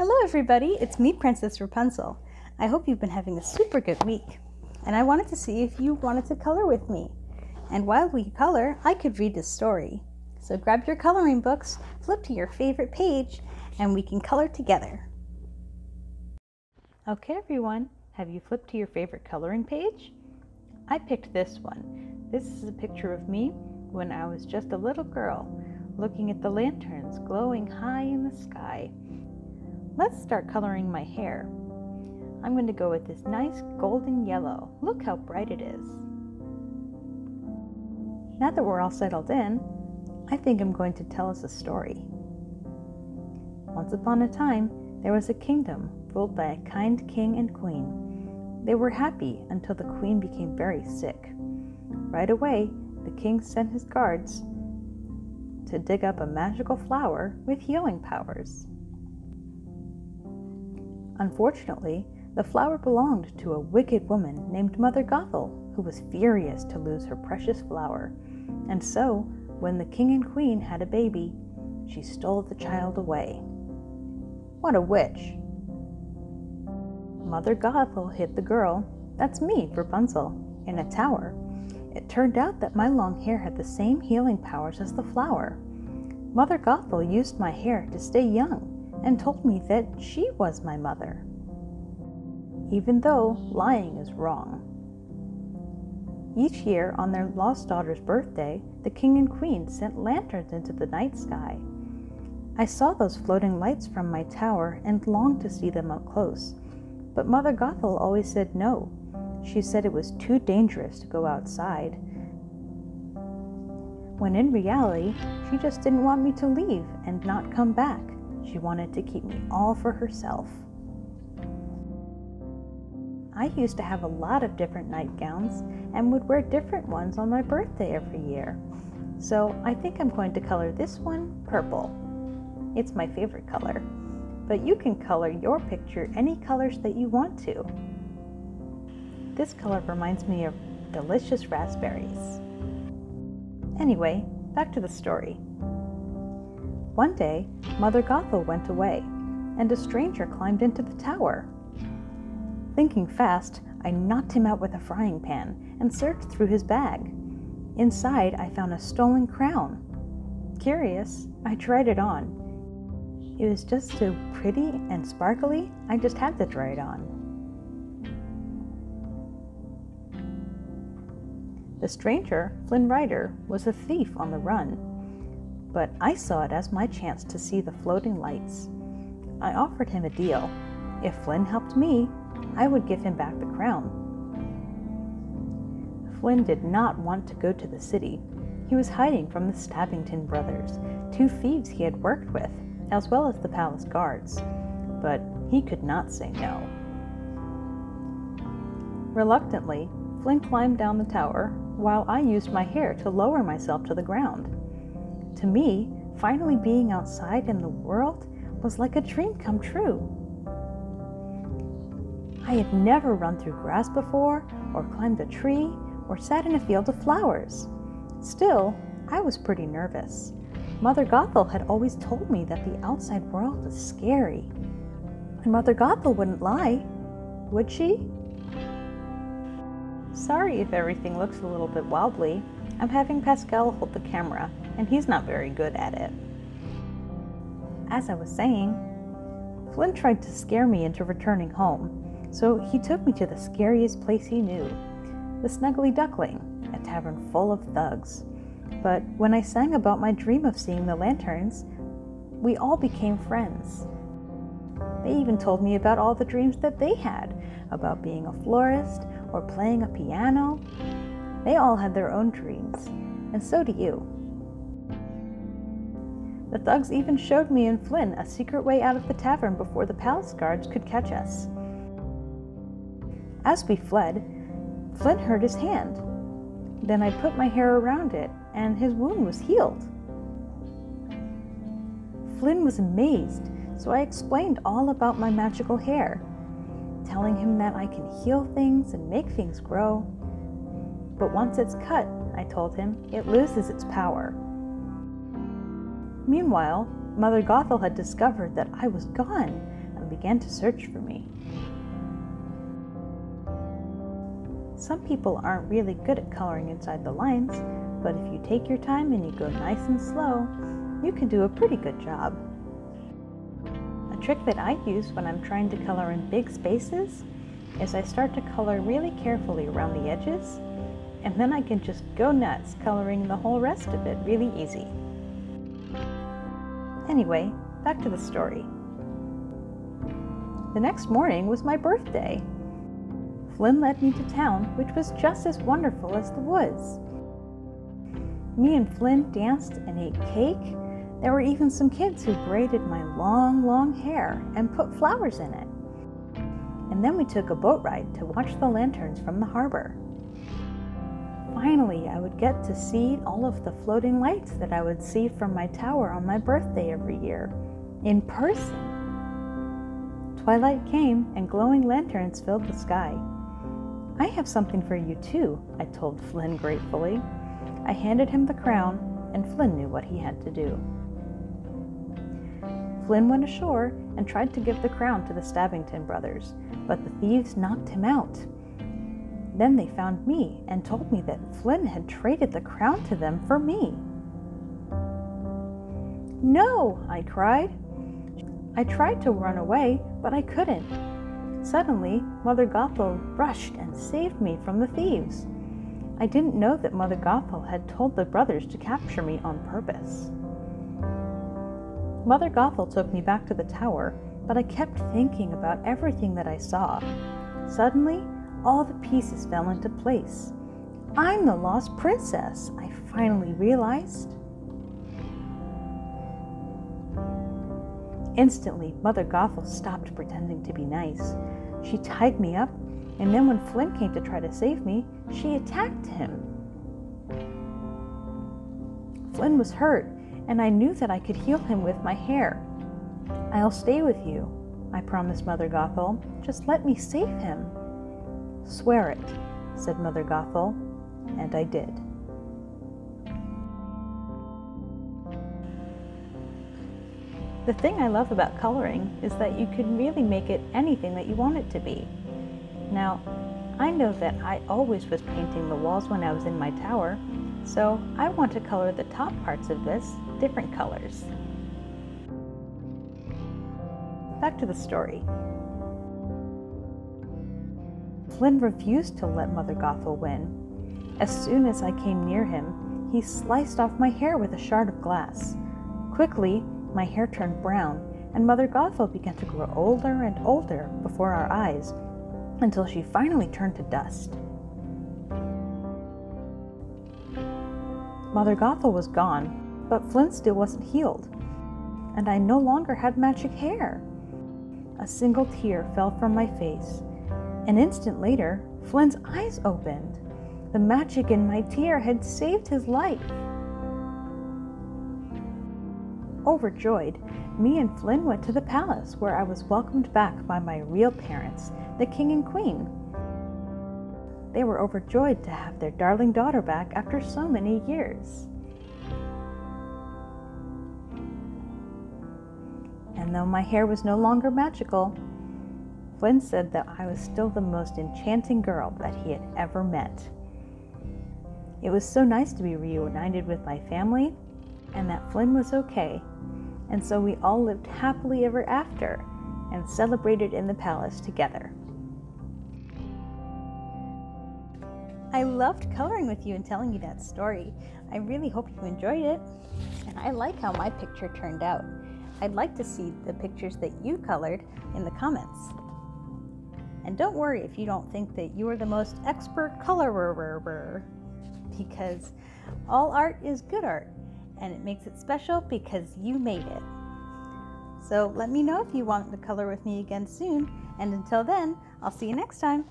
Hello, everybody. It's me, Princess Rapunzel. I hope you've been having a super good week. And I wanted to see if you wanted to color with me. And while we color, I could read this story. So grab your coloring books, flip to your favorite page, and we can color together. Okay, everyone, have you flipped to your favorite coloring page? I picked this one. This is a picture of me when I was just a little girl, looking at the lanterns glowing high in the sky. Let's start coloring my hair. I'm going to go with this nice golden yellow. Look how bright it is. Now that we're all settled in, I think I'm going to tell us a story. Once upon a time, there was a kingdom ruled by a kind king and queen. They were happy until the queen became very sick. Right away, the king sent his guards to dig up a magical flower with healing powers. Unfortunately, the flower belonged to a wicked woman named Mother Gothel, who was furious to lose her precious flower. And so, when the king and queen had a baby, she stole the child away. What a witch! Mother Gothel hid the girl, that's me, Rapunzel, in a tower. It turned out that my long hair had the same healing powers as the flower. Mother Gothel used my hair to stay young and told me that she was my mother even though lying is wrong. Each year, on their lost daughter's birthday, the king and queen sent lanterns into the night sky. I saw those floating lights from my tower and longed to see them up close. But Mother Gothel always said no. She said it was too dangerous to go outside. When in reality, she just didn't want me to leave and not come back. She wanted to keep me all for herself. I used to have a lot of different nightgowns and would wear different ones on my birthday every year. So I think I'm going to color this one purple. It's my favorite color. But you can color your picture any colors that you want to. This color reminds me of delicious raspberries. Anyway, back to the story. One day, Mother Gothel went away, and a stranger climbed into the tower. Thinking fast, I knocked him out with a frying pan and searched through his bag. Inside, I found a stolen crown. Curious, I tried it on. It was just so pretty and sparkly, I just had to try it on. The stranger, Flynn Rider, was a thief on the run, but I saw it as my chance to see the floating lights. I offered him a deal. If Flynn helped me, I would give him back the crown. Flynn did not want to go to the city. He was hiding from the Stabbington brothers, two thieves he had worked with, as well as the palace guards. But he could not say no. Reluctantly, Flynn climbed down the tower while I used my hair to lower myself to the ground. To me, finally being outside in the world was like a dream come true. I had never run through grass before, or climbed a tree, or sat in a field of flowers. Still, I was pretty nervous. Mother Gothel had always told me that the outside world is scary. And Mother Gothel wouldn't lie, would she? Sorry if everything looks a little bit wobbly. I'm having Pascal hold the camera, and he's not very good at it. As I was saying, Flynn tried to scare me into returning home, so he took me to the scariest place he knew the Snuggly Duckling, a tavern full of thugs. But when I sang about my dream of seeing the lanterns, we all became friends. They even told me about all the dreams that they had about being a florist or playing a piano. They all had their own dreams, and so do you. The thugs even showed me and Flynn a secret way out of the tavern before the palace guards could catch us. As we fled, Flynn hurt his hand. Then I put my hair around it, and his wound was healed. Flynn was amazed, so I explained all about my magical hair, telling him that I can heal things and make things grow. But once it's cut, I told him, it loses its power. Meanwhile, Mother Gothel had discovered that I was gone and began to search for me. Some people aren't really good at coloring inside the lines, but if you take your time and you go nice and slow, you can do a pretty good job. A trick that I use when I'm trying to color in big spaces is I start to color really carefully around the edges, and then I can just go nuts coloring the whole rest of it really easy. Anyway, back to the story. The next morning was my birthday. Flynn led me to town, which was just as wonderful as the woods. Me and Flynn danced and ate cake. There were even some kids who braided my long, long hair and put flowers in it. And then we took a boat ride to watch the lanterns from the harbor. Finally, I would get to see all of the floating lights that I would see from my tower on my birthday every year, in person. Twilight came and glowing lanterns filled the sky. I have something for you too, I told Flynn gratefully. I handed him the crown, and Flynn knew what he had to do. Flynn went ashore and tried to give the crown to the Stabbington brothers, but the thieves knocked him out. Then they found me and told me that Flynn had traded the crown to them for me. No, I cried. I tried to run away, but I couldn't. Suddenly, Mother Gothel rushed and saved me from the thieves. I didn't know that Mother Gothel had told the brothers to capture me on purpose. Mother Gothel took me back to the tower, but I kept thinking about everything that I saw. Suddenly, all the pieces fell into place. I'm the lost princess, I finally realized. Instantly, Mother Gothel stopped pretending to be nice. She tied me up, and then when Flynn came to try to save me, she attacked him. Flynn was hurt, and I knew that I could heal him with my hair. I'll stay with you, I promised Mother Gothel. Just let me save him. Swear it, said Mother Gothel, and I did. The thing I love about coloring is that you can really make it anything that you want it to be. Now, I know that I always was painting the walls when I was in my tower, so I want to color the top parts of this different colors. Back to the story. Flynn refused to let Mother Gothel win. As soon as I came near him, he sliced off my hair with a shard of glass. Quickly, my hair turned brown, and Mother Gothel began to grow older and older before our eyes until she finally turned to dust. Mother Gothel was gone, but Flynn still wasn't healed, and I no longer had magic hair. A single tear fell from my face. An instant later, Flynn's eyes opened. The magic in my tear had saved his life. Overjoyed, me and Flynn went to the palace where I was welcomed back by my real parents, the king and queen. They were overjoyed to have their darling daughter back after so many years. And though my hair was no longer magical, Flynn said that I was still the most enchanting girl that he had ever met. It was so nice to be reunited with my family and that Flynn was okay, and so we all lived happily ever after and celebrated in the palace together. I loved coloring with you and telling you that story. I really hope you enjoyed it. And I like how my picture turned out. I'd like to see the pictures that you colored in the comments. And don't worry if you don't think that you are the most expert colorer, because all art is good art and it makes it special because you made it. So let me know if you want to color with me again soon, and until then, I'll see you next time.